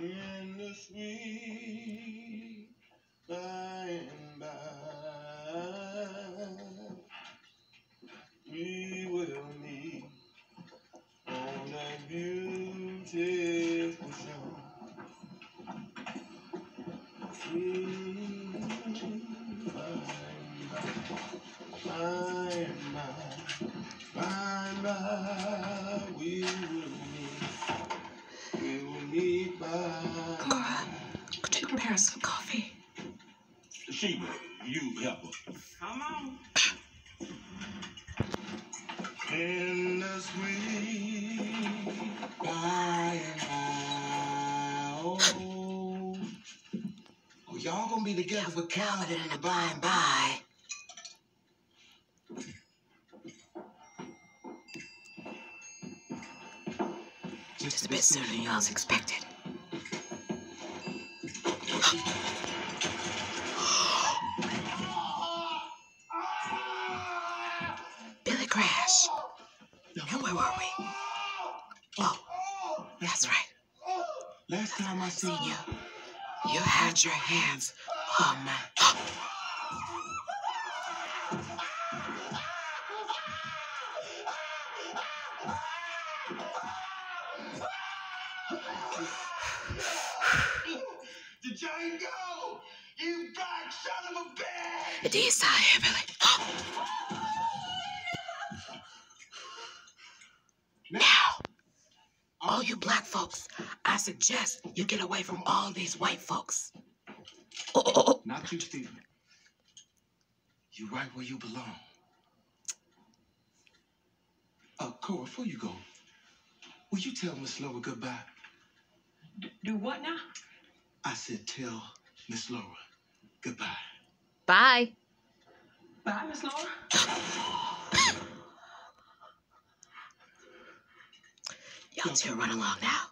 In the sweet by and by, we will meet on that beautiful shore. By and by, by and by, by and by, prepare us some coffee? Sheba, you help her. Come on. In the sweet by and by. Oh, oh y'all gonna be together for Calvin in the by and by. Just a bit sooner than y'all's expected. Billy Crash. And where were we? Oh, that's right. Last time I seen you, You had your hands on my. the giant go. You black son of a bitch. The east side. Now, all you black folks, I suggest you get away from all these white folks. Oh, oh, oh. Not you, Stephen. You right where you belong. Uh, Cora, before you go, will you tell Miss Lara goodbye? Do what now? I said tell Miss Lara goodbye. Bye. Bye, Miss Lara. Y'all two run along now.